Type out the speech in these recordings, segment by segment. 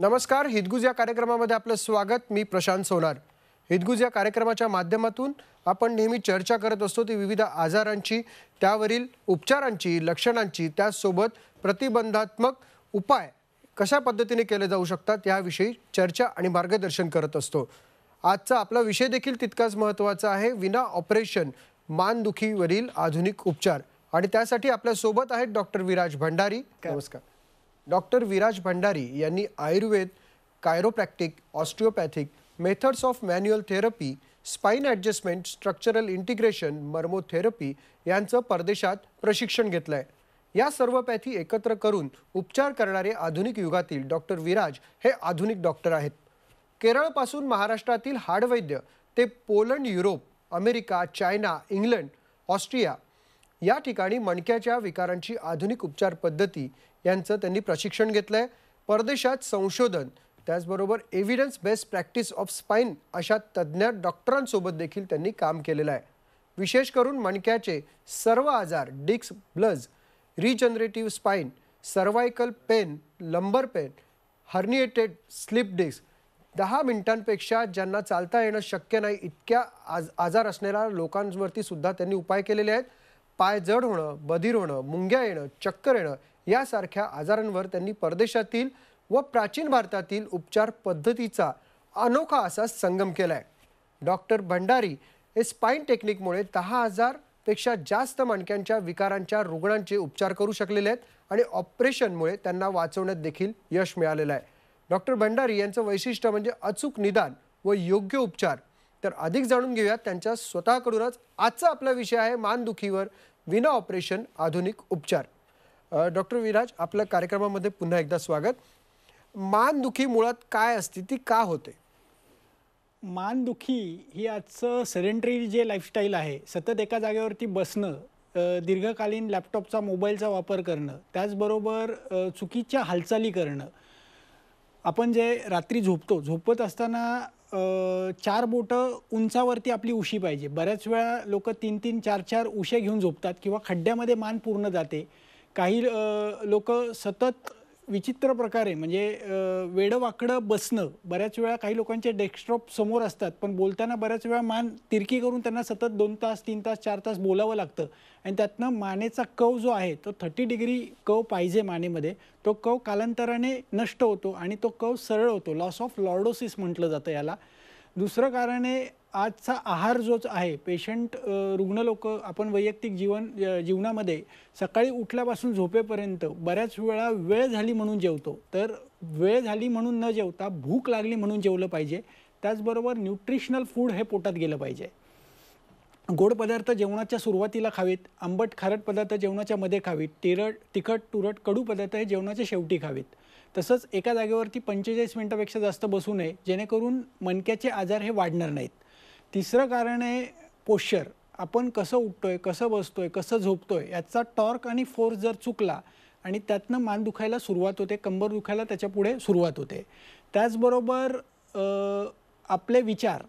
नमस्कार हितगुज या कार्यक्रमामध्ये आपलं स्वागत. मी प्रशांत सोनार. हितगुज या कार्यक्रमाच्या माध्यमातून आपण नेहमी चर्चा करत असतो ती विविध आजारांची त्यावरील उपचारांची लक्षणांची त्याचसोबत प्रतिबंधात्मक उपाय कशा पद्धतीने केले जाऊ शकतात याविषयी चर्चा आणि मार्गदर्शन करत असतो. आजचा आपला विषय देखील तितकाच महत्त्वाचा आहे. विना ऑपरेशन मानदुखीवरील आधुनिक उपचार. आणि त्यासाठी आपल्यासोबत आहेत डॉक्टर विराज भंडारी. नमस्कार. डॉक्टर विराज भंडारी यांनी Ayurveda chiropractic osteopathic methods of manual therapy spine adjustment structural integration मर्मोथेरपी यांचं परदेशात प्रशिक्षण घेतलं आहे या सर्व पॅथी एकत्र करून उपचार करणारे आधुनिक युगातील डॉक्टर विराज हे आधुनिक डॉक्टर आहेत. केरळपासून महाराष्ट्रातील हाडवैद्य ते Poland Europe America China England Austria या ठिकाणी मणक्याच्या विकारांची आधुनिक उपचार पद्धती यांचं त्यांनी प्रशिक्षण घेतलं आहे परदेशात संशोधन त्याचबरोबर evidence based practice of spine अशा तज्ज्ञ डॉक्टरांसोबत देखील त्यांनी काम केलेलं आहे. विशेष करून मणक्याचे सर्व आजार डिक्स bulge regenerative spine cervical pain lumbar pain herniated slip disc दहा मिनिटांपेक्षा ज्यांना चालता येणं शक्य नाही इतक्या आज आजार असणाऱ्या लोकांवरती सुद्धा त्यांनी उपाय केलेले आहेत. पाय जड होणं बधीर होणं मुंग्या येणं चक्कर येणं यासारख्या आजारांवर त्यांनी परदेशातील व प्राचीन भारतातील उपचार पद्धतीचा अनोखा असा संगम केला आहे डॉक्टर भंडारी हे स्पाईन टेक्निकमुळे दहा हजारपेक्षा जास्त मणक्यांच्या विकारांच्या रुग्णांचे उपचार करू शकलेले आहेत आणि ऑपरेशनमुळे त्यांना वाचवण्यात देखील यश मिळालेलं आहे. डॉक्टर भंडारी यांचं वैशिष्ट्य म्हणजे अचूक निदान व योग्य उपचार. तर अधिक जाणून घेऊयात त्यांच्या स्वतःकडूनच. आजचा आपला विषय आहे मानदुखीवर विना ऑपरेशन आधुनिक उपचार. डॉक्टर विराज आपल्या कार्यक्रमामध्ये पुन्हा एकदा स्वागत. मानदुखी मुळात काय असते ती का होते? मानदुखी ही आजचं सेडेंटरी जे लाईफस्टाईल आहे सतत एका जागेवरती बसणं दीर्घकालीन लॅपटॉपचा मोबाईलचा वापर करणं त्याचबरोबर चुकीच्या हालचाली करणं. आपण जे रात्री झोपतो झोपत असताना चार बोटं उंचावरती आपली उशी पाहिजे. बऱ्याच वेळा लोक तीन तीन चार चार उशे घेऊन झोपतात किंवा खड्ड्यामध्ये मान पूर्ण जाते. काही लोक सतत विचित्र प्रकारे म्हणजे वेडवाकडं वेडंवाकडं बसणं बऱ्याच वेळा काही लोकांचे डेस्कटॉप समोर असतात पण बोलताना बऱ्याच वेळा मान तिरकी करून त्यांना सतत दोन तास तीन तास चार तास बोलावं लागतं. आणि त्यातनं मानेचा कव जो आहे तो थर्टी डिग्री कव पाहिजे मानेमध्ये. तो कव कालांतराने नष्ट होतो आणि तो कव सरळ होतो. लॉस ऑफ लॉर्डोसिस म्हटलं जातं याला. दुसरं कारण आहे आजचा आहार जोच आहे पेशंट रुग्ण लोक आपण वैयक्तिक जीवन जीवनामध्ये सकाळी उठल्यापासून झोपेपर्यंत बऱ्याच वेळा वेळ झाली म्हणून जेवतो. तर वेळ झाली म्हणून न जेवता भूक लागली म्हणून जेवलं पाहिजे. त्याचबरोबर न्यूट्रिशनल फूड हे पोटात गेलं पाहिजे. गोड पदार्थ जेवणाच्या सुरुवातीला खावेत आंबट खारट पदार्थ जेवणाच्या मध्ये खावीत तिरट तिखट तुरट कडू पदार्थ हे जेवणाच्या शेवटी खावेत. तसंच एका जागेवरती पंचेचाळीस मिनटापेक्षा जास्त बसू नये जेणेकरून मणक्याचे आजार हे वाढणार नाहीत. तिसरं कारण आहे पोश्चर. आपण कसं उठतोय कसं बसतोय कसं झोपतोय याचा टॉर्क आणि फोर्स जर चुकला आणि त्यातनं मान दुखायला सुरुवात होते कंबर दुखायला त्याच्यापुढे सुरुवात होते. त्याचबरोबर आपले विचार.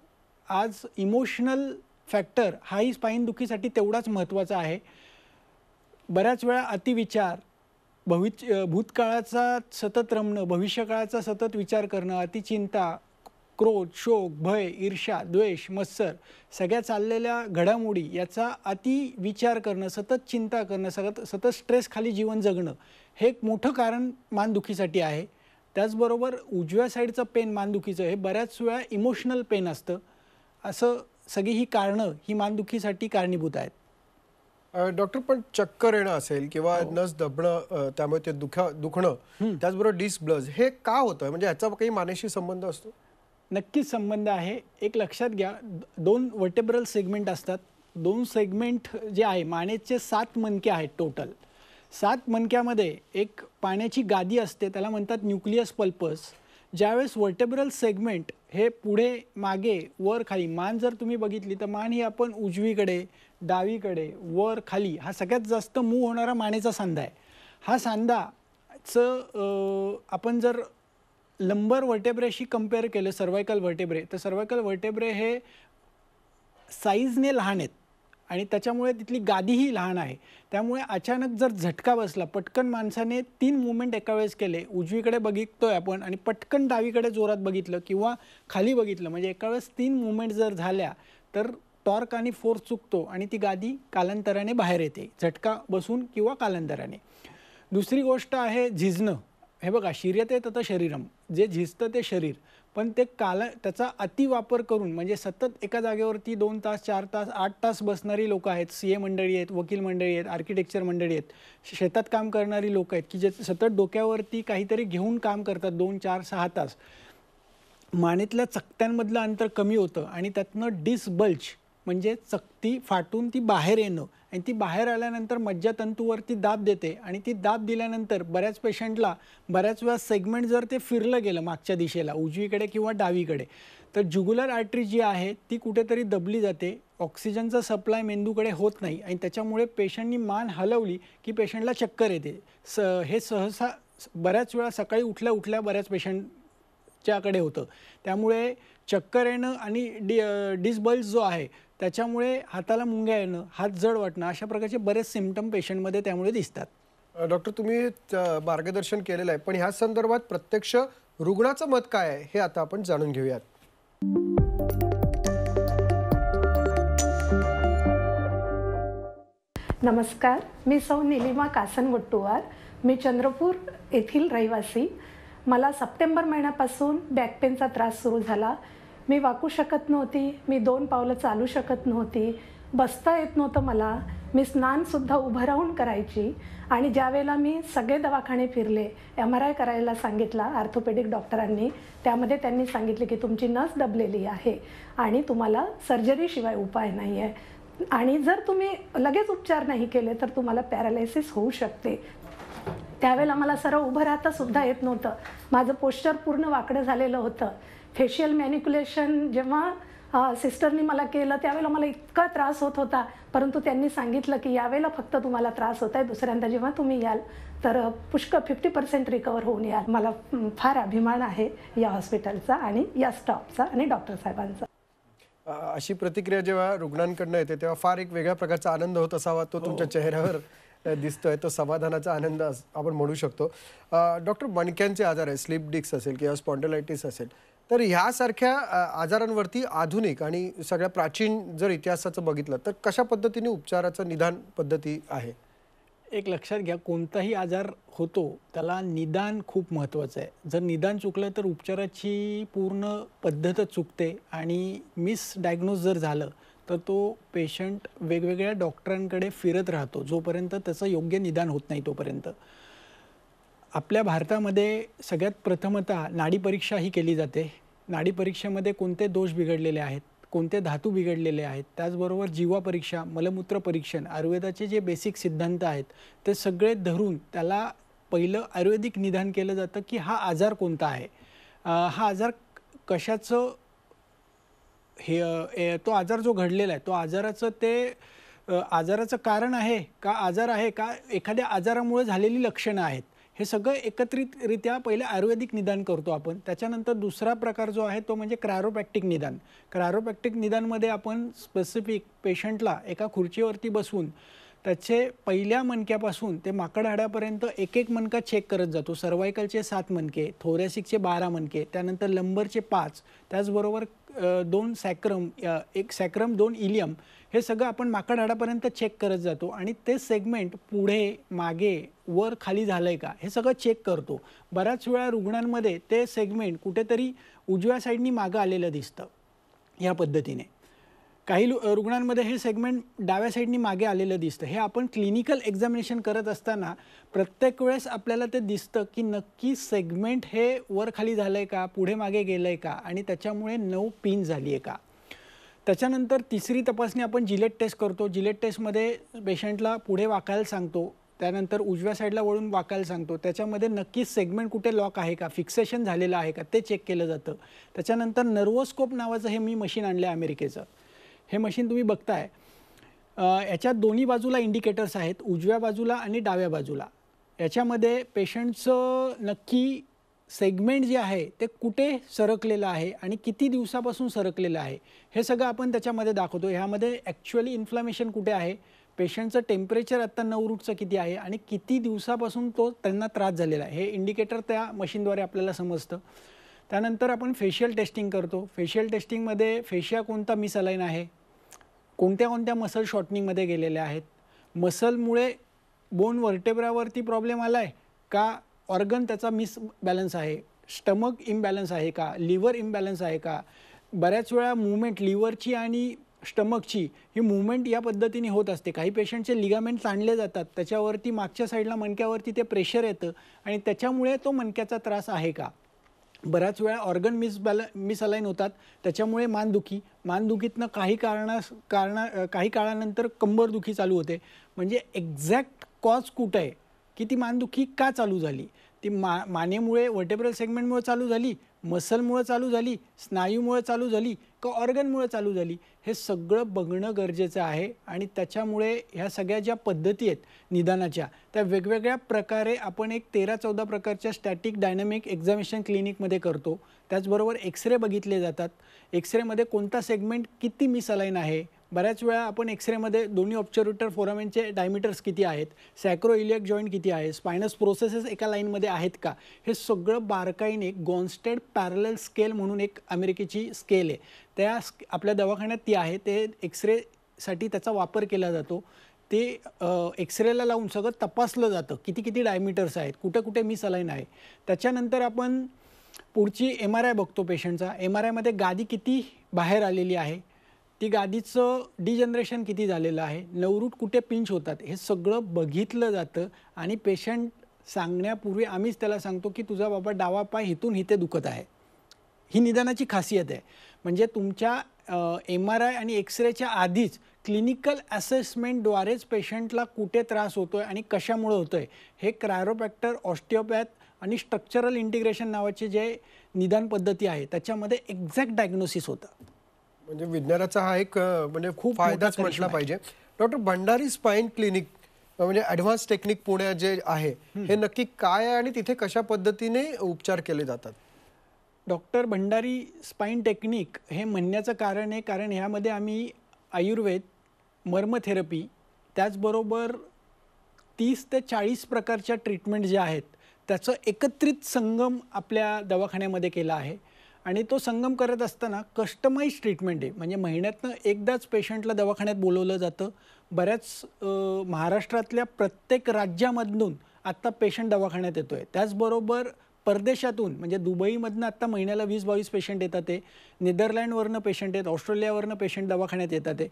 आज इमोशनल फॅक्टर हाही स्पाईन दुखीसाठी तेवढाच महत्त्वाचा आहे. बऱ्याच वेळा अतिविचार भविच भूतकाळाचा सतत रमणं भविष्यकाळाचा सतत विचार करणं अतिचिंता क्रोध शोक भय ईर्ष्या द्वेष मत्सर सगळ्या चाललेल्या घडामोडी याचा अति विचार करणं सतत चिंता करणं सतत सतत स्ट्रेस खाली जीवन जगणं हे एक मोठं कारण मानदुखीसाठी आहे. त्याचबरोबर उजव्या साईडचं पेन मानदुखीचं हे बऱ्याच वेळा इमोशनल पेन असतं. असं सगळी ही कारणं ही मानदुखीसाठी कारणीभूत आहेत. डॉक्टर पण चक्कर येणं असेल किंवा नस दबणं त्यामुळे ते दुखा दुखणं त्याचबरोबर डिस्क ब्लज हे का होतं? म्हणजे याचा काही मानेशी संबंध असतो? नक्कीच संबंध आहे. एक लक्षात घ्या दोन वर्टेब्रल सेगमेंट असतात. दोन सेगमेंट जे आहे मानेचे सात मनके आहेत टोटल सात मनक्यामध्ये एक पाण्याची गादी असते त्याला म्हणतात न्यूक्लियस पल्पस ज्यावेळेस वर्टेब्रल सेगमेंट हे पुढे मागे वर खाली मान जर तुम्ही बघितली तर मान ही आपण उजवीकडे डावीकडे वर खाली हा सगळ्यात जास्त मूव होणारा मानेचा सांधा आहे. हा सांधाचं आपण जर लंबर वर्टेब्रेशी कंपेअर केलं सर्वायकल वर्टेब्रे तर सर्वायकल वर्टेब्रे हे साईजने लहान आहेत. आणि त्याच्यामुळे तिथली गादीही लहान आहे. त्यामुळे अचानक जर झटका बसला पटकन माणसाने तीन मुवमेंट एका वेळेस केले उजवीकडे बघितोय आपण आणि पटकन डावीकडे जोरात बघितलं किंवा खाली बघितलं म्हणजे एका वेळेस तीन मुवमेंट जर झाल्या तर टॉर्क आणि फोर्स चुकतो आणि ती गादी कालांतराने बाहेर येते. झटका बसून किंवा कालांतराने. दुसरी गोष्ट आहे झिजणं. हे बघा शिर्यते तथं शरीरम. जे झिजतं ते शरीर. पण ते काला त्याचा अतिवापर करून म्हणजे सतत एका जागेवरती दोन तास चार तास आठ तास बसणारी लोक आहेत सी ए मंडळी आहेत वकील मंडळी आहेत आर्किटेक्चर मंडळी आहेत शेतात काम करणारी लोक आहेत की जे सतत डोक्यावरती काहीतरी घेऊन काम करतात दोन चार सहा तास. मानेतल्या चकत्यांमधलं अंतर कमी होतं आणि त्यातनं डिसबल्ज म्हणजे चकती फाटून ती बाहेर येणं. आणि ती बाहेर आल्यानंतर मज्जातंतूवरती दाब देते. आणि ती दाब दिल्यानंतर बऱ्याच पेशंटला बऱ्याच वेळा सेगमेंट जर ते फिरलं गेलं मागच्या दिशेला उजवीकडे किंवा डावीकडे तर जुगुलर आर्टरी जी आहे ती कुठेतरी दबली जाते. ऑक्सिजनचा सप्लाय मेंदूकडे होत नाही. आणि त्याच्यामुळे पेशंटनी मान हलवली की पेशंटला चक्कर येते. स हे सहसा बऱ्याच वेळा सकाळी उठल्या उठल्या बऱ्याच पेशंटच्याकडे होतं. त्यामुळे चक्कर येणं आणि डि डिसबल्स जो आहे त्याच्यामुळे हाताला मुंग्या येणं हात जड वाटणं अशा प्रकारचे बरेच सिमटम पेशंटमध्ये त्यामुळे दिसतात. डॉक्टर तुम्ही मार्गदर्शन केलेलं आहे पण ह्या संदर्भात प्रत्यक्ष रुग्णाचं मत काय आहे हे आता आपण जाणून घेऊयात. नमस्कार मी सौ निलिमा कासनगुट्टुवार मी चंद्रपूर येथील रहिवासी. मला सप्टेंबर महिन्यापासून बॅक पेनचा त्रास सुरू झाला. मी वाकू शकत नव्हती मी दोन पावलं चालू शकत नव्हती बसता येत नव्हतं मला. मी स्नानसुद्धा उभं राहून करायची आणि ज्यावेळेला मी सगळे दवाखाने फिरले एम आर आय करायला सांगितला आर्थोपेडिक डॉक्टरांनी त्यामध्ये त्यांनी सांगितले की तुमची नस दबलेली आहे आणि तुम्हाला सर्जरीशिवाय उपाय नाही आहे आणि जर तुम्ही लगेच उपचार नाही केले तर तुम्हाला पॅरालायसिस होऊ शकते. त्यावेळेला मला सरळ उभं राहता सुद्धा येत नव्हतं. माझं पोश्चर पूर्ण वाकडं झालेलं होतं. फेशियल मॅनिक्युलेशन जेव्हा सिस्टरनी मला केलं त्यावेळेला मला इतका त्रास होत होता. परंतु त्यांनी सांगितलं की यावेळेला फक्त तुम्हाला त्रास होत आहे दुसऱ्यांदा जेव्हा तुम्ही याल तर पुष्कळ फिफ्टी पर्सेंट रिकवर होऊन याल. मला फार अभिमान आहे या हॉस्पिटलचा आणि या स्टॉफचा आणि डॉक्टर साहेबांचा. अशी प्रतिक्रिया जेव्हा रुग्णांकडनं येते तेव्हा फार एक वेगळ्या प्रकारचा आनंद होत असावा तो तुमच्या चेहऱ्यावर दिसतोय तो समाधानाचा आनंद अस- आपण म्हणू शकतो. डॉक्टर मणक्यांचे आजार आहे स्लिप डिक्स असेल किंवा स्पॉन्डलायटिस असेल तर ह्यासारख्या आजारांवरती आधुनिक आणि सगळ्या प्राचीन जर इतिहासाचं बघितलं तर कशा पद्धतीने उपचाराचं निदान पद्धती आहे? एक लक्षात घ्या कोणताही आजार होतो त्याला निदान खूप महत्त्वाचं आहे. जर निदान चुकलं तर उपचाराची पूर्ण पद्धतच चुकते आणि मिस डायग्नोज जर झालं तर तो पेशंट वेगवेगळ्या डॉक्टरांकडे फिरत राहतो जोपर्यंत त्याचं योग्य निदान होत नाही तोपर्यंत. आपल्या भारतामध्ये सगळ्यात प्रथमतः नाडी परीक्षा ही केली जाते. नाडी परीक्षेमध्ये कोणते दोष बिघडलेले आहेत कोणते धातू बिघडलेले आहेत त्याचबरोबर जीवा परीक्षा मलमूत्र परीक्षण आयुर्वेदाचे जे बेसिक सिद्धांत आहेत ते सगळे धरून त्याला पहिलं आयुर्वेदिक निदान केलं जातं की हा आजार कोणता आहे. हा आजार कशाचं हे ए- तो आजार जो घडलेला आहे तो आजाराचं ते आजाराचं कारण आहे का आजार आहे का एखाद्या आजारामुळे झालेली लक्षणं आहेत. हे सगळं एकत्रितरित्या पहिले आयुर्वेदिक निदान करतो आपण. त्याच्यानंतर दुसरा प्रकार जो आहे तो म्हणजे क्रारोपॅक्टिक निदान. क्रारोपॅक्टिक निदानमध्ये आपण स्पेसिफिक पेशंटला एका खुर्चीवरती बसवून त्याचे पहिल्या मणक्यापासून ते माकड हाडापर्यंत एक एक मणका चेक करत जातो. सर्वायकलचे सात मणके थोरॅसिकचे बारा मणके त्यानंतर लंबरचे पाच त्याचबरोबर दोन सॅक्रम एक सॅक्रम दोन इलियम हे सगळं आपण माकड हाडापर्यंत चेक करत जातो आणि ते सेगमेंट पुढे मागे वर खाली झालं आहे का हे सगळं चेक करतो. बऱ्याच वेळा रुग्णांमध्ये ते सेगमेंट कुठेतरी उजव्या साईडनी मागं आलेलं दिसतं या पद्धतीने. काही रुग्णांमध्ये हे सेगमेंट डाव्या साईडनी मागे आलेलं दिसतं. हे आपण क्लिनिकल एक्झामिनेशन करत असताना प्रत्येक वेळेस आपल्याला ते दिसतं की नक्की सेगमेंट हे वर खाली झालं आहे का पुढे मागे गेलं आहे का आणि त्याच्यामुळे नऊ पिन झाली आहे का? त्याच्यानंतर तिसरी तपासणी आपण जिलेट टेस्ट करतो. जिलेट टेस्टमध्ये पेशंटला पुढे वाकायला सांगतो. त्यानंतर उजव्या साईडला वळून वाकायला सांगतो. त्याच्यामध्ये नक्की सेगमेंट कुठे लॉक आहे का फिक्सेशन झालेलं आहे का ते चेक केलं जातं. त्याच्यानंतर नर्वोस्कोप नावाचं हे मी मशीन आणलं आहे अमेरिकेचं. हे मशीन तुम्ही बघताय. याच्यात दोन्ही बाजूला इंडिकेटर्स आहेत उजव्या बाजूला आणि डाव्या बाजूला. याच्यामध्ये पेशंटचं नक्की सेगमेंट जे आहे ते कुठे सरकलेलं आहे आणि किती दिवसापासून सरकलेलं आहे हे सगळं आपण त्याच्यामध्ये दाखवतो. ह्यामध्ये ॲक्च्युअली इन्फ्लॉमेशन कुठे आहे पेशंटचं टेम्परेचर आत्ता नऊ रूटचं किती आहे आणि किती दिवसापासून तो त्यांना त्रास झालेला आहे. हे इंडिकेटर त्या मशीनद्वारे आपल्याला समजतं. त्यानंतर आपण फेशियल टेस्टिंग करतो. फेशियल टेस्टिंगमध्ये फेशिया कोणता मिसअलाईन आहे कोणत्या कोणत्या मसल शॉर्टनिंगमध्ये गेलेल्या आहेत? मसलमुळे बोन वर्टेब्रावरती प्रॉब्लेम आला आहे का? ऑर्गन त्याचा मिस बॅलन्स आहे. स्टमक इम्बॅलन्स आहे का? लिव्हर इम्बॅलन्स आहे का? बऱ्याच वेळा मुवमेंट लिव्हरची आणि स्टमकची ही मुवमेंट या पद्धतीने होत असते. काही पेशंटचे लिगामेंट ताणले जातात. त्याच्यावरती मागच्या साईडला मणक्यावरती ते प्रेशर येतं आणि त्याच्यामुळे तो मणक्याचा त्रास आहे का? बऱ्याच वेळा ऑर्गन मिस बॅल मिसअलाईन होतात. त्याच्यामुळे मानदुखी. मानदुखीतनं काही कारणा कारणा काही काळानंतर कंबरदुखी चालू होते. म्हणजे एक्झॅक्ट कॉज कुठं? आहे की ती मानदुखी का चालू झाली? ती मा मानेमुळे वर्टेब्रल सेगमेंटमुळे चालू झाली मसलमुळे चालू झाली स्नायूमुळे चालू झाली का ऑर्गनमुळे चालू झाली हे सगळं बघणं गरजेचं आहे. आणि त्याच्यामुळे ह्या सगळ्या ज्या पद्धती आहेत निदानाच्या त्या वेगवेगळ्या प्रकारे आपण एक तेरा चौदा प्रकारच्या स्टॅटिक डायनॅमिक एक्झामिनेशन क्लिनिकमध्ये करतो. त्याचबरोबर एक्सरे बघितले जातात. एक्सरेमध्ये कोणता सेगमेंट किती मिसअलाईन आहे? बऱ्याच वेळा आपण एक्सरेमध्ये दोन्ही ऑप्चरुटर फोरामेनचे डायमीटर्स किती आहेत? सॅक्रो इलियक जॉईंट किती आहे? स्पायनस प्रोसेसेस एका लाईनमध्ये आहेत का? हे सगळं बारकाईने गॉन्स्टेड पॅरल स्केल म्हणून एक अमेरिकेची स्केल आहे. त्या आपल्या दवाखान्यात ती आहे. ते एक्सरेसाठी त्याचा वापर केला जातो. ते एक्सरेला लावून सगळं तपासलं जातं. किती किती डायमीटर्स आहेत? कुठे कुठे मिसअलाईन आहे? त्याच्यानंतर आपण पुढची एम आर आय बघतो पेशंटचा एम आर आयमध्ये गादी किती बाहेर आलेली आहे? ती गादीचं डिजनरेशन किती झालेलं आहे? नवरूट कुठे पिंच होतात? हे सगळं बघितलं जातं आणि पेशंट सांगण्यापूर्वी आम्हीच त्याला सांगतो की तुझा बाबा डावा पाय इथून इथे दुखत आहे. ही निदानाची खासियत आहे. म्हणजे तुमच्या एम आर आय आणि एक्सरेच्या आधीच क्लिनिकल असेसमेंटद्वारेच पेशंटला कुठे त्रास होतो आहे आणि कशामुळे होतो आहे हे क्रायरोपॅक्टर ऑस्टिओपॅथ आणि स्ट्रक्चरल इंटिग्रेशन नावाचे जे निदान पद्धती आहे त्याच्यामध्ये एक्झॅक्ट डायग्नोसिस होतं. म्हणजे विज्ञानाचा हा एक म्हणजे खूप फायदाच म्हटला पाहिजे. डॉक्टर भंडारी स्पाईन क्लिनिक म्हणजे ॲडव्हान्स टेक्निक पुण्यात जे आहे हे नक्की काय आहे आणि तिथे कशा पद्धतीने उपचार केले जातात? डॉक्टर भंडारी स्पाईन टेक्निक हे म्हणण्याचं कारण आहे कारण ह्यामध्ये आम्ही आयुर्वेद मर्मथेरपी त्याचबरोबर तीस ते चाळीस प्रकारच्या ट्रीटमेंट ज्या आहेत त्याचं एकत्रित संगम आपल्या दवाखान्यामध्ये केला आहे. आणि तो संगम करत असताना कस्टमाइज ट्रीटमेंट आहे. म्हणजे महिन्यातनं एकदाच पेशंटला दवाखान्यात बोलवलं जातं. बऱ्याच महाराष्ट्रातल्या प्रत्येक राज्यामधून आत्ता पेशंट दवाखान्यात येतो आहे त्याचबरोबर परदेशातून म्हणजे दुबईमधनं आत्ता महिन्याला वीस बावीस पेशंट येतात ते नेदरलँडवरनं पेशंट आहेत ऑस्ट्रेलियावरनं पेशंट दवाखान्यात येतात ते.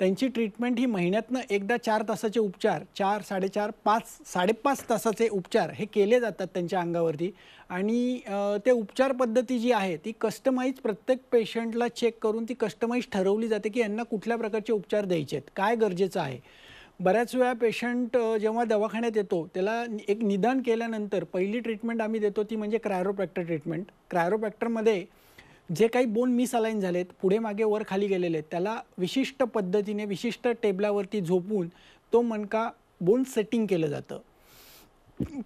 त्यांची ट्रीटमेंट ही महिन्यातनं एकदा चार तासाचे उपचार चार साडेचार पाच साडेपाच तासाचे उपचार हे केले जातात त्यांच्या अंगावरती. आणि ते उपचार पद्धती जी आहे ती कस्टमाईज प्रत्येक पेशंटला चेक करून ती कस्टमाईज ठरवली जाते की यांना कुठल्या प्रकारचे उपचार द्यायचे आहेत काय गरजेचं आहे. बऱ्याच वेळा पेशंट जेव्हा दवाखान्यात येतो त्याला एक निदान केल्यानंतर पहिली ट्रीटमेंट आम्ही देतो ती म्हणजे क्रायरोपॅक्टर ट्रीटमेंट क्रायरोपॅक्टरमध्ये जे काही बोन मिसअलाईन झालेत पुढे मागे वर खाली गेलेले आहेत त्याला विशिष्ट पद्धतीने विशिष्ट टेबलावरती झोपून तो मणका बोन सेटिंग केलं जातं.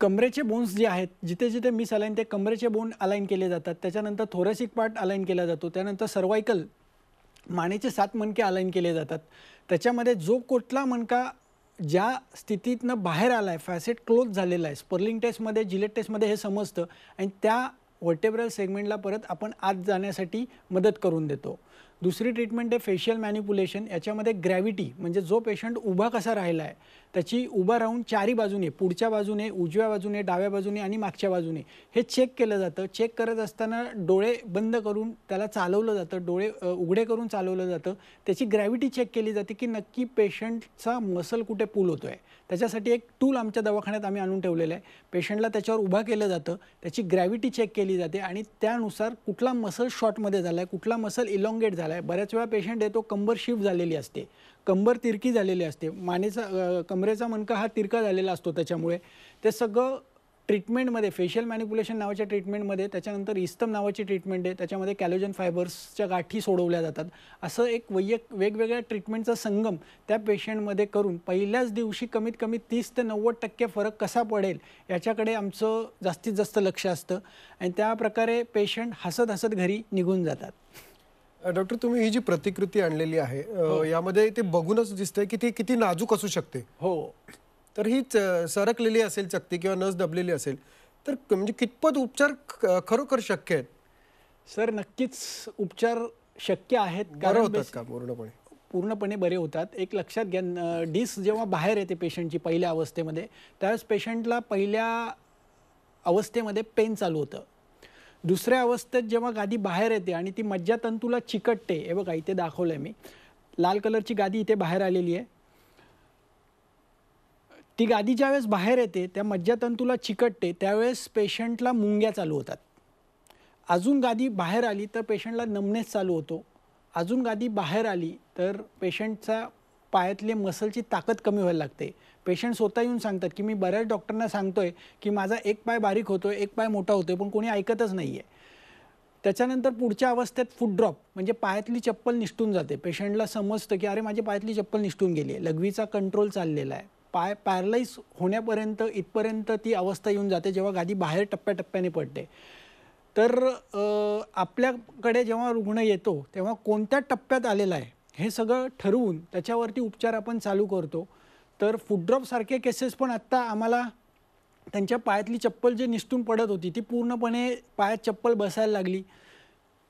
कमरेचे बोन्स जे आहेत जिथे जिथे मिस अलाईन ते कमरेचे बोन अलाईन केले जातात. त्याच्यानंतर थोरॅसिक पार्ट अलाईन केला जातो. त्यानंतर सर्वायकल मानेचे सात मणके अलाईन केले जातात. त्याच्यामध्ये जो कुठला मणका ज्या स्थितीतनं बाहेर आला आहे फॅसेट क्लोज झालेला आहे. स्पर्लिंग टेस्टमध्ये जिलेट टेस्टमध्ये हे समजतं. आणि त्या व्हर्टेब्रल सेगमेंटला परत आपण आत जाण्यासाठी मदत करून देतो. दुसरी ट्रीटमेंट आहे फेशियल मॅन्युप्युलेशन याच्यामध्ये ग्रॅव्हिटी म्हणजे जो पेशंट उभा कसा राहिला आहे त्याची उभा राहून चारी बाजूने पुढच्या बाजूने उजव्या बाजूने डाव्या बाजूने आणि मागच्या बाजूने हे चेक केलं जातं. चेक करत असताना डोळे बंद करून त्याला चालवलं जातं. डोळे उघडे करून चालवलं जातं. त्याची ग्रॅव्हिटी चेक केली जाते की नक्की पेशंटचा मसल कुठे पूल होतो आहे त्याच्यासाठी एक टूल आमच्या दवाखान्यात आम्ही आणून ठेवलेलं आहे. पेशंटला त्याच्यावर उभा केलं जातं. त्याची ग्रॅव्हिटी चेक केली जाते आणि त्यानुसार कुठला मसल शॉर्टमध्ये झाला आहे कुठला मसल इलॉंगेट झाला आहे बऱ्याच वेळा पेशंट येतो कंबर शिफ्ट झालेली असते. कंबर तिरकी झालेली असते. मानेचा कमरेचा मणका हा तिरका झालेला असतो त्याच्यामुळे. ते सगळं ट्रीटमेंटमध्ये फेशियल मॅनिप्युलेशन नावाच्या ट्रीटमेंटमध्ये त्याच्यानंतर इस्तम नावाची ट्रीटमेंट आहे. त्याच्यामध्ये कॅलोजन फायबर्सच्या गाठी सोडवल्या जातात. असं एक वैयक वेगवेगळ्या ट्रीटमेंटचा संगम त्या पेशंटमध्ये करून पहिल्याच दिवशी कमीत कमी तीस ते नव्वद टक्के फरक कसा पडेल याच्याकडे आमचं जास्तीत जास्त लक्ष असतं. आणि त्या प्रकारे पेशंट हसत हसत घरी निघून जातात. डॉक्टर तुम्ही ही जी प्रतिकृती आणलेली आहे अ, यामध्ये ते बघूनच दिसतंय की ती किती नाजूक असू शकते. हो. तर ही च- सरकलेली असेल चकती किंवा नस दबलेली असेल तर म्हणजे कितपत उपचार खरोखर शक्य आहेत? सर नक्कीच उपचार शक्य आहेत बरं कारण होतात का पूर्णपणे? पूर्णपणे बरे होतात. एक लक्षात घ्या डिस जेव्हा बाहेर येते पेशंटची पहिल्या अवस्थेमध्ये त्यावेळेस पेशंटला पहिल्या अवस्थेमध्ये पेन चालू होतं. दुसऱ्या अवस्थेत जेव्हा गादी बाहेर येते आणि ती मज्जातंतूला चिकटते हे बघा इथे दाखवलं आहे मी. लाल कलरची गादी इथे बाहेर आलेली आहे. ती गादी ज्यावेळेस बाहेर येते त्या मज्जातंतूला चिकटते त्यावेळेस पेशंटला मुंग्या चालू होतात. अजून गादी बाहेर आली तर पेशंटला नमनेस चालू होतो. अजून गादी बाहेर आली तर पेशंटचा पायातले मसलची ताकद कमी व्हायला लागते. पेशंट स्वतः येऊन सांगतात की मी बऱ्याच डॉक्टरांना सांगतोय की माझा एक पाय बारीक होतोय एक पाय मोठा होतोय पण कोणी ऐकतच नाही आहे त्याच्यानंतर पुढच्या अवस्थेत फूट ड्रॉप म्हणजे पायातली चप्पल निष्ठून जाते. पेशंटला समजतं की अरे माझी पायातली चप्पल निष्ठून गेली आहे. लघवीचा कंट्रोल चाललेला आहे. पाय पॅरलाईज होण्यापर्यंत इथपर्यंत ती अवस्था येऊन जाते जेव्हा गादी बाहेर टप्प्याटप्प्याने पडते. तर आपल्याकडे जेव्हा रुग्ण येतो तेव्हा कोणत्या टप्प्यात आलेला आहे? हे सगळं ठरवून त्याच्यावरती उपचार आपण चालू करतो. तर फुटड्रॉपसारखे केसेस पण आत्ता आम्हाला त्यांच्या पायातली चप्पल जे निसटून पडत होती ती पूर्णपणे पायात चप्पल बसायला लागली.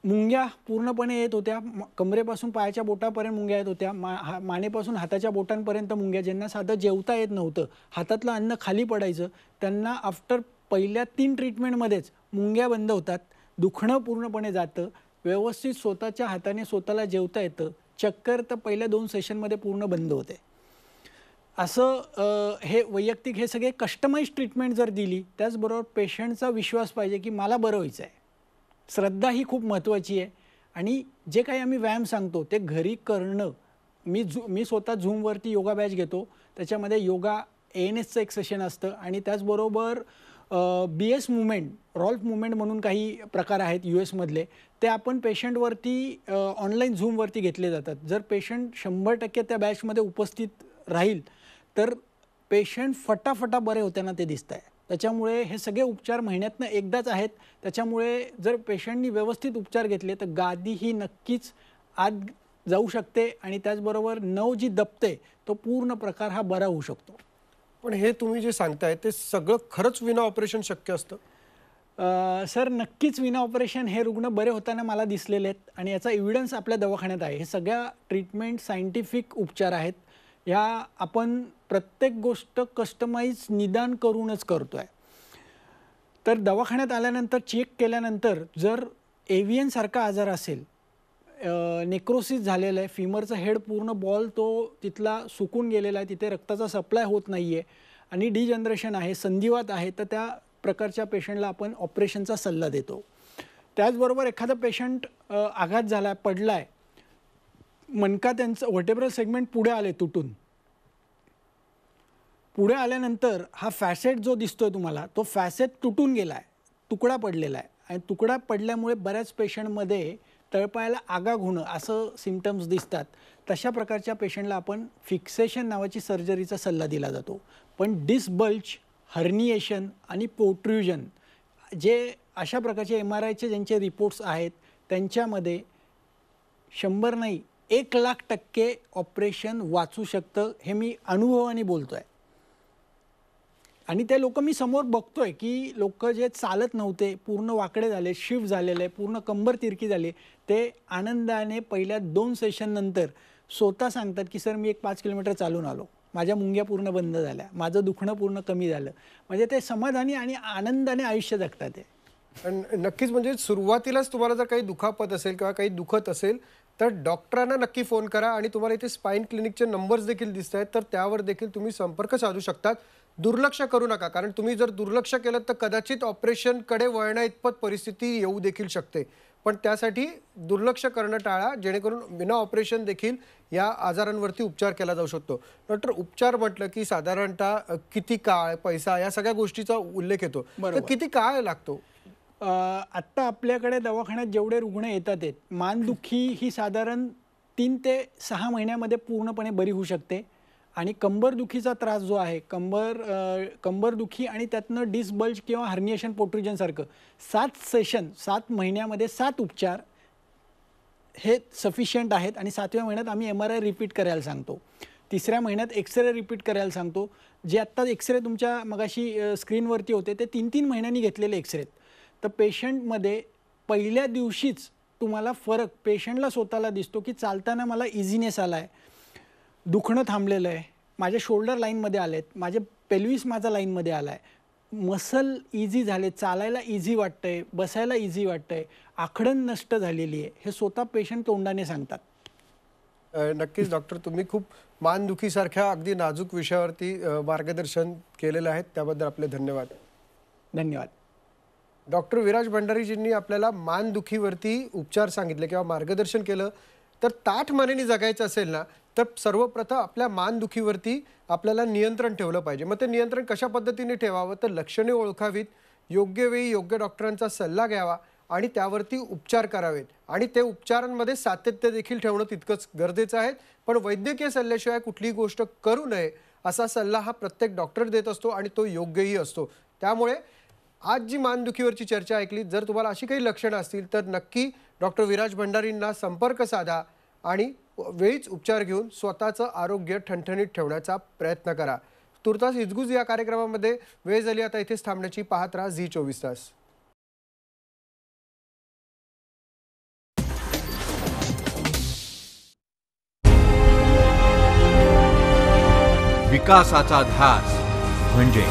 मुंग्या पूर्णपणे येत होत्या. कमरेपासून पायाच्या बोटापर्यंत मुंग्या येत होत्या. मा हा मानेपासून हाताच्या बोटांपर्यंत मुंग्या ज्यांना साधं जेवता येत नव्हतं हातातलं अन्न खाली पडायचं त्यांना आफ्टर पहिल्या तीन ट्रीटमेंटमध्येच मुंग्या बंद होतात. दुखणं पूर्णपणे जातं. व्यवस्थित स्वतःच्या हाताने स्वतःला जेवता येतं. चक्कर तर पहिल्या दोन सेशनमध्ये पूर्ण बंद होते. असं हे वैयक्तिक हे सगळे कस्टमाइज ट्रीटमेंट जर दिली त्याचबरोबर पेशंटचा विश्वास पाहिजे की मला बरं व्हायचं आहे. श्रद्धा ही खूप महत्त्वाची आहे. आणि जे काही आम्ही व्यायाम सांगतो ते घरी करणं. मी झू मी स्वतः झूमवरती योगा बॅच घेतो. त्याच्यामध्ये योगा ए एन एसचं एक सेशन असतं. आणि त्याचबरोबर B S movement Rolf movement म्हणून काही प्रकार आहेत यू एसमधले ते आपण पेशंटवरती ऑनलाईन झूमवरती घेतले जातात. जर पेशंट शंभर टक्के त्या बॅचमध्ये उपस्थित राहील तर पेशंट फटाफटा बरे होताना ते दिसत आहे त्याच्यामुळे हे सगळे उपचार महिन्यातनं एकदाच आहेत. त्याच्यामुळे जर पेशंटनी व्यवस्थित उपचार घेतले तर गादी ही नक्कीच आत जाऊ शकते आणि त्याचबरोबर नव जी दबते तो पूर्ण प्रकार हा बरा होऊ शकतो. पण हे तुम्ही जे सांगताय ते सगळं खरंच विना ऑपरेशन शक्य असतं? सर नक्कीच विना ऑपरेशन हे रुग्ण बरे होताना मला दिसलेले आहेत आणि याचा एव्हिडन्स आपल्या दवाखान्यात आहे. हे सगळ्या ट्रीटमेंट सायंटिफिक उपचार आहेत. ह्या आपण प्रत्येक गोष्ट कस्टमाइज निदान करूनच करतो आहे तर दवाखान्यात आल्यानंतर चेक केल्यानंतर जर एव्हियनसारखा आजार असेल नेक्रोसिस झालेलं आहे. फिमरचा हेड पूर्ण बॉल तो तिथला सुकून गेलेला आहे. तिथे रक्ताचा सप्लाय होत नाही आहे आणि डिजनरेशन आहे संधिवात आहे. तर त्या प्रकारच्या पेशंटला आपण ऑपरेशनचा सल्ला देतो. त्याचबरोबर एखादा पेशंट आघात झाला आहे पडला आहे मनका त्यांचं व्हर्टेब्रल सेगमेंट पुढे आले तुटून. पुढे आल्यानंतर हा फॅसेट जो दिसतोय तुम्हाला तो फॅसेट तुटून गेला आहे तुकडा पडलेला आहे. आणि तुकडा पडल्यामुळे बऱ्याच पेशंटमध्ये तळपायाला आगाग होणं असं सिमटम्स दिसतात. तशा प्रकारच्या पेशंटला आपण फिक्सेशन नावाची सर्जरीचा सल्ला दिला जातो. पण डिसबल्च हर्निएशन आणि पोट्र्युजन जे अशा प्रकारचे एम आर आयचे ज्यांचे रिपोर्ट्स आहेत त्यांच्यामध्ये शंभर नाही एक लाख टक्के ऑपरेशन वाचू शकतं हे मी अनुभवाने बोलतो आहे आणि ते लोक मी समोर बघतोय की लोक जे चालत नव्हते पूर्ण वाकडे झाले शिफ्ट झालेले पूर्ण कंबर तिरकी झाली ते आनंदाने पहिल्या दोन सेशन नंतर स्वतः सांगतात की सर मी एक पाच किलोमीटर चालून आलो. माझ्या मुंग्या पूर्ण बंद झाल्या. माझं दुखणं पूर्ण कमी झालं. म्हणजे ते समाधानी आणि आनंदाने आयुष्य जगतात ते. नक्कीच म्हणजे सुरुवातीलाच तुम्हाला जर काही दुखापत असेल किंवा काही दुखत असेल तर डॉक्टरांना नक्की फोन करा आणि तुम्हाला इथे स्पाईन क्लिनिकचे नंबर्स देखील दिसत आहेत तर त्यावर देखील तुम्ही संपर्क साधू शकतात. दुर्लक्ष करू नका. कारण तुम्ही जर दुर्लक्ष केलं तर कदाचित ऑपरेशनकडे वळण्या इतपत परिस्थिती येऊ देखील शकते. पण त्यासाठी दुर्लक्ष करणं टाळा जेणेकरून बिना ऑपरेशन देखील या आजारांवरती उपचार केला जाऊ शकतो. डॉक्टर उपचार म्हटलं की साधारणतः किती काळ पैसा या सगळ्या गोष्टीचा उल्लेख येतो. तर. किती काळ लागतो? आत्ता आपल्याकडे दवाखान्यात जेवढे रुग्ण येतात आहेत मानदुखी ही साधारण तीन ते सहा महिन्यामध्ये पूर्णपणे बरी होऊ शकते. आणि कंबरदुखीचा त्रास जो आहे कंबर कंबरदुखी आणि त्यातनं डिसबल्ज किंवा हर्निएशन पोट्रिजनसारखं सात सेशन सात महिन्यामध्ये सात उपचार हे सफिशियंट आहेत आणि सातव्या महिन्यात आम्ही एम आर आय रिपीट करायला सांगतो. तिसऱ्या महिन्यात एक्सरे रिपीट करायला सांगतो. जे आत्ता एक्सरे तुमच्या मगाशी स्क्रीनवरती होते ते तीन तीन महिन्यांनी घेतलेले एक्सरे तर पेशंटमध्ये पहिल्या दिवशीच तुम्हाला फरक पेशंटला स्वतःला दिसतो की चालताना मला इझिनेस आला आहे दुखणं थांबलेलं आहे. माझ्या शोल्डर लाईनमध्ये आले आहेत माझे पेल्विस माझा लाईनमध्ये आला आहे मसल इझी झाले चालायला इझी वाटतंय बसायला इझी वाटतंय आखडण नष्ट झालेली आहे. हे स्वतः पेशंट तोंडाने सांगतात. नक्कीच डॉक्टर तुम्ही खूप मानदुखीसारख्या अगदी नाजूक विषयावरती मार्गदर्शन केलेलं आहे. त्याबद्दल आपले धन्यवाद. धन्यवाद. डॉक्टर विराज भंडारीजींनी आपल्याला मानदुखीवरती उपचार सांगितले किंवा मार्गदर्शन केलं. तर ताठ मानेने जगायचं असेल ना तर सर्वप्रथम आपल्या मानदुखीवरती आपल्याला नियंत्रण ठेवलं पाहिजे. मग ते नियंत्रण कशा पद्धतीने ठेवावं? तर लक्षणे ओळखावीत योग्य वेळी योग्य डॉक्टरांचा सल्ला घ्यावा आणि त्यावरती उपचार करावेत. आणि ते उपचारांमध्ये सातत्य देखील ठेवणं तितकंच गरजेचं आहे. पण वैद्यकीय सल्ल्याशिवाय कुठलीही गोष्ट करू नये असा सल्ला हा प्रत्येक डॉक्टर देत असतो आणि तो योग्यही असतो. त्यामुळे आज जी मानदुखीवरची चर्चा ऐकली जर तुम्हाला अशी काही लक्षणं असतील तर नक्की डॉक्टर विराज भंडारींना संपर्क साधा आणि वेळीच उपचार घेऊन स्वतःचं आरोग्य ठणठणीत ठेवण्याचा प्रयत्न करा. तुर्तास इजगुज या कार्यक्रमामध्ये वेळ झाली आता इथेच थांबण्याची पाहत राहा झी चोवीस तास. विकासाचा ध्यास म्हणजे